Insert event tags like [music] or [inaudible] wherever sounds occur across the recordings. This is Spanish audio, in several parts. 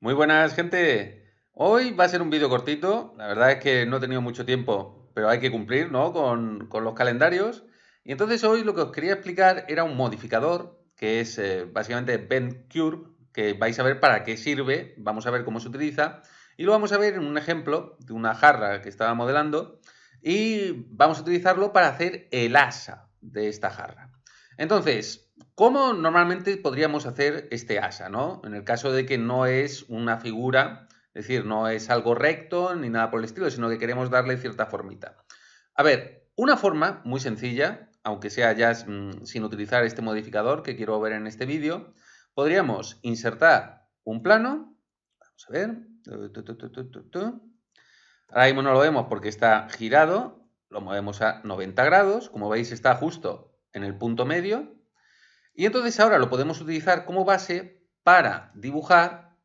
Muy buenas, gente. Hoy va a ser un vídeo cortito. La verdad es que no he tenido mucho tiempo, pero hay que cumplir, ¿no? Con, los calendarios. Y entonces hoy lo que os quería explicar era un modificador que es eh, básicamente bend curve, que vais a ver para qué sirve, vamos a ver cómo se utiliza y lo vamos a ver en un ejemplo de una jarra que estaba modelando y vamos a utilizarlo para hacer el asa de esta jarra. Entonces, ¿cómo normalmente podríamos hacer este asa, no? En el caso de que no es una figura, es decir, no es algo recto ni nada por el estilo, sino que queremos darle cierta formita. A ver, una forma muy sencilla, aunque sea ya mm, sin utilizar este modificador que quiero ver en este vídeo, podríamos insertar un plano, vamos a ver, ahora mismo no lo vemos porque está girado, lo movemos a 90 grados, como veis está justo en el punto medio, y entonces ahora lo podemos utilizar como base para dibujar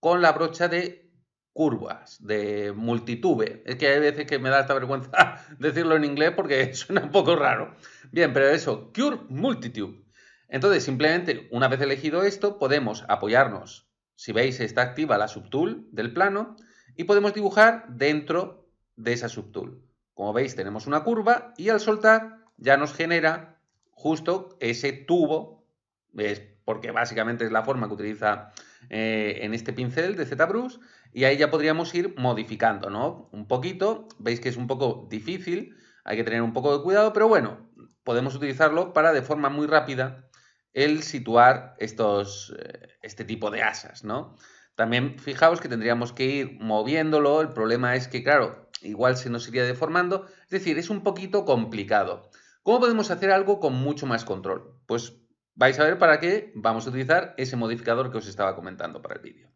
con la brocha de curvas, de multitube. Es que hay veces que me da esta vergüenza [laughs] decirlo en inglés porque [laughs] suena un poco raro. Bien, pero eso, Curve Multitube. Entonces, simplemente, una vez elegido esto, podemos apoyarnos, si veis, está activa la subtool del plano, y podemos dibujar dentro de esa subtool. Como veis, tenemos una curva y al soltar ya nos genera justo ese tubo, ¿ves? porque básicamente es la forma que utiliza eh, en este pincel de ZBrush, y ahí ya podríamos ir modificando, ¿no? Un poquito, veis que es un poco difícil, hay que tener un poco de cuidado, pero bueno, podemos utilizarlo para de forma muy rápida el situar estos, eh, este tipo de asas, ¿no? También fijaos que tendríamos que ir moviéndolo, el problema es que, claro, igual se nos iría deformando, es decir, es un poquito complicado. ¿Cómo podemos hacer algo con mucho más control? Pues vais a ver para qué vamos a utilizar ese modificador que os estaba comentando para el vídeo.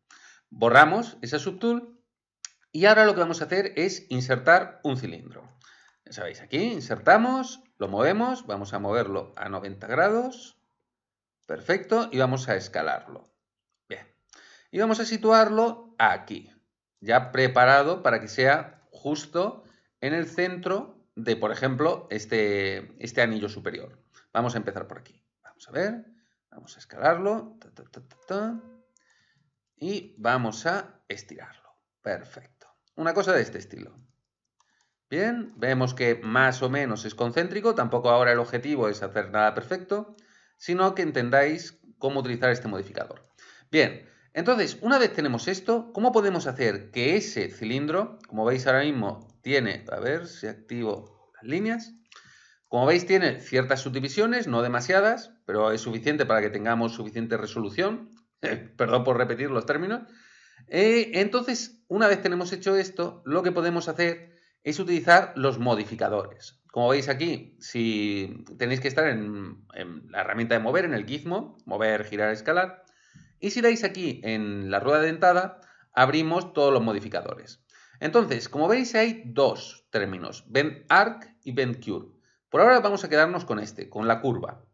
Borramos esa subtool y ahora lo que vamos a hacer es insertar un cilindro. Ya sabéis, aquí insertamos, lo movemos, vamos a moverlo a 90 grados, perfecto, y vamos a escalarlo. Bien, y vamos a situarlo aquí, ya preparado para que sea justo en el centro de, por ejemplo, este, este anillo superior. Vamos a empezar por aquí. Vamos a ver, vamos a escalarlo. y vamos a estirarlo. Perfecto. Una cosa de este estilo. Bien, vemos que más o menos es concéntrico, tampoco ahora el objetivo es hacer nada perfecto, sino que entendáis cómo utilizar este modificador. Bien, entonces, una vez tenemos esto, ¿cómo podemos hacer que ese cilindro, como veis ahora mismo, tiene, a ver si activo las líneas, como veis, tiene ciertas subdivisiones, no demasiadas, pero es suficiente para que tengamos suficiente resolución. [laughs] Perdón por repetir los términos. Eh, entonces, una vez tenemos hecho esto, lo que podemos hacer es utilizar los modificadores. Como veis aquí, si tenéis que estar en, la herramienta de mover, en el gizmo, mover, girar, escalar. Y si dais aquí en la rueda dentada, abrimos todos los modificadores. Entonces, como veis, hay dos términos, bend arc y bend curve. Por ahora vamos a quedarnos con este, con la curva.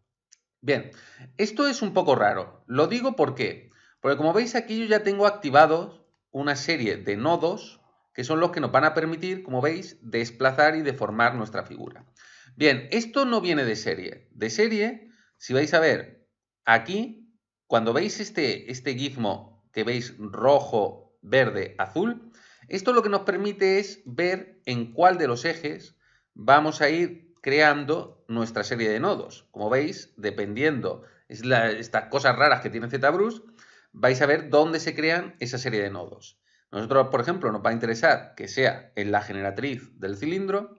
Bien, esto es un poco raro. Lo digo porque, porque como veis aquí yo ya tengo activados una serie de nodos que son los que nos van a permitir, como veis, desplazar y deformar nuestra figura. Bien, esto no viene de serie. De serie, si vais a ver aquí, cuando veis este, este gizmo que veis rojo, verde, azul, esto lo que nos permite es ver en cuál de los ejes vamos a ir creando nuestra serie de nodos. Como veis, dependiendo es estas cosas raras que tiene ZBrush, vais a ver dónde se crean esa serie de nodos. Nosotros, por ejemplo, nos va a interesar que sea en la generatriz del cilindro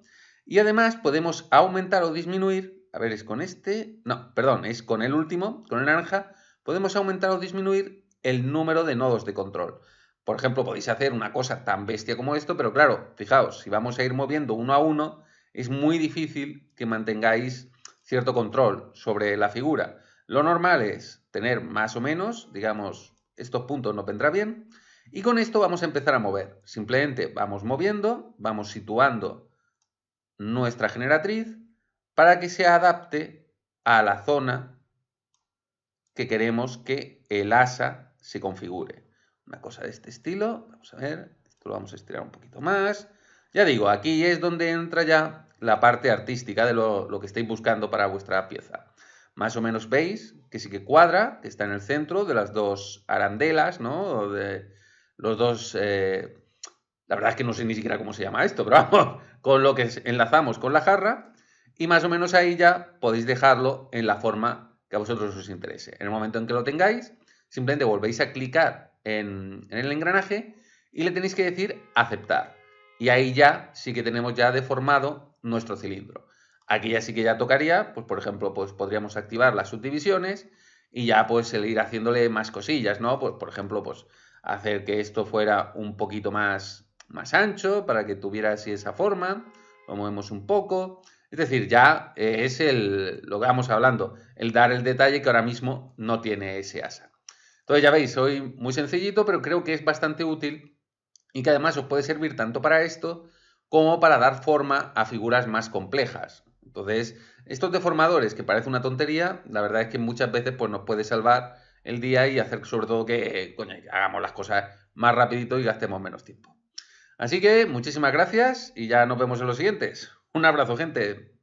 y además podemos aumentar o disminuir, a ver, es con este, no, perdón, es con el último, con el naranja, podemos aumentar o disminuir el número de nodos de control. Por ejemplo, podéis hacer una cosa tan bestia como esto, pero claro, fijaos, si vamos a ir moviendo uno a uno, es muy difícil que mantengáis cierto control sobre la figura. Lo normal es tener más o menos, digamos, estos puntos nos vendrá bien. Y con esto vamos a empezar a mover. Simplemente vamos moviendo, vamos situando nuestra generatriz para que se adapte a la zona que queremos que el asa se configure. Una cosa de este estilo, vamos a ver, esto lo vamos a estirar un poquito más. Ya digo, aquí es donde entra ya la parte artística de lo, que estáis buscando para vuestra pieza. más o menos veis que sí que cuadra, que está en el centro de las dos arandelas, ¿no? De los dos... Eh, la verdad es que no sé ni siquiera cómo se llama esto, [laughs] pero vamos, con lo que enlazamos con la jarra y más o menos ahí ya podéis dejarlo en la forma que a vosotros os interese. En el momento en que lo tengáis, simplemente volvéis a clicar en, el engranaje y le tenéis que decir aceptar. Y ahí ya sí que tenemos ya deformado nuestro cilindro. Aquí ya sí que ya tocaría, pues por ejemplo, pues podríamos activar las subdivisiones y ya pues el ir haciéndole más cosillas, ¿no? Pues por ejemplo, pues hacer que esto fuera un poquito más, más ancho para que tuviera así esa forma. Lo movemos un poco. Es decir, ya es el, lo que vamos hablando, el dar el detalle que ahora mismo no tiene ese asa. Entonces ya veis, soy muy sencillito, pero creo que es bastante útil y que además os puede servir tanto para esto como para dar forma a figuras más complejas. Entonces, estos deformadores, que parece una tontería, la verdad es que muchas veces pues, nos puede salvar el día y hacer sobre todo que hagamos las cosas más rapidito y gastemos menos tiempo. Así que muchísimas gracias y ya nos vemos en los siguientes. Un abrazo, gente.